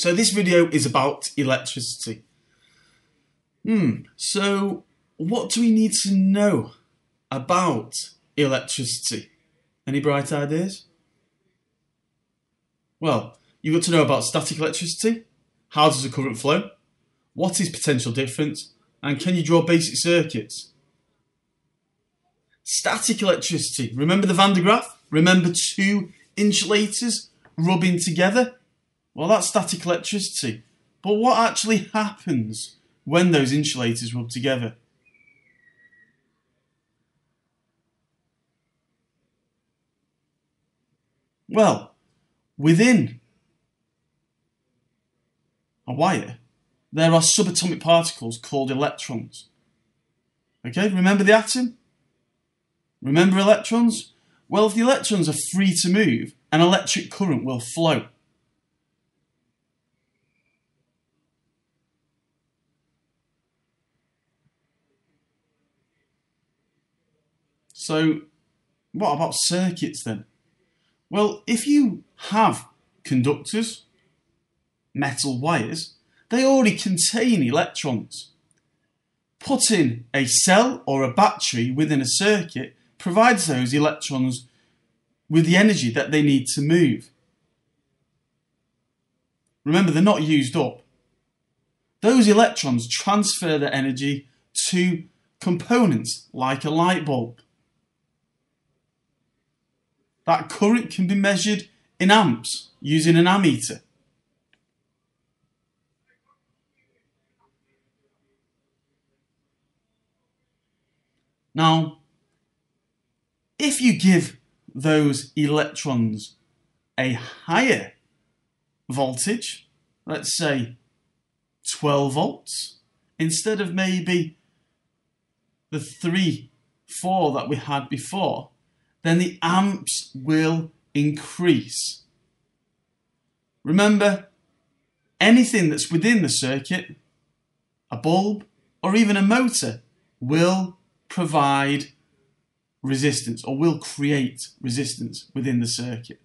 So this video is about electricity. Hmm, so what do we need to know about electricity? Any bright ideas? Well, you've got to know about static electricity, how does the current flow, what is potential difference, and can you draw basic circuits? Static electricity, remember the Van de Graaff? Remember two insulators rubbing together? Well, that's static electricity. But what actually happens when those insulators rub together? Well, within a wire, there are subatomic particles called electrons. Okay, remember the atom? Remember electrons? Well, if the electrons are free to move, an electric current will flow. So, what about circuits then? Well, if you have conductors, metal wires, they already contain electrons. Putting a cell or a battery within a circuit provides those electrons with the energy that they need to move. Remember, they're not used up. Those electrons transfer their energy to components like a light bulb. That current can be measured in amps using an ammeter. Now, if you give those electrons a higher voltage, let's say 12 volts, instead of maybe the 3, 4 that we had before, then the amps will increase. Remember, anything that's within the circuit, a bulb or even a motor, will provide resistance or will create resistance within the circuit.